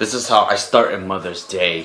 This is how I start a Mother's Day.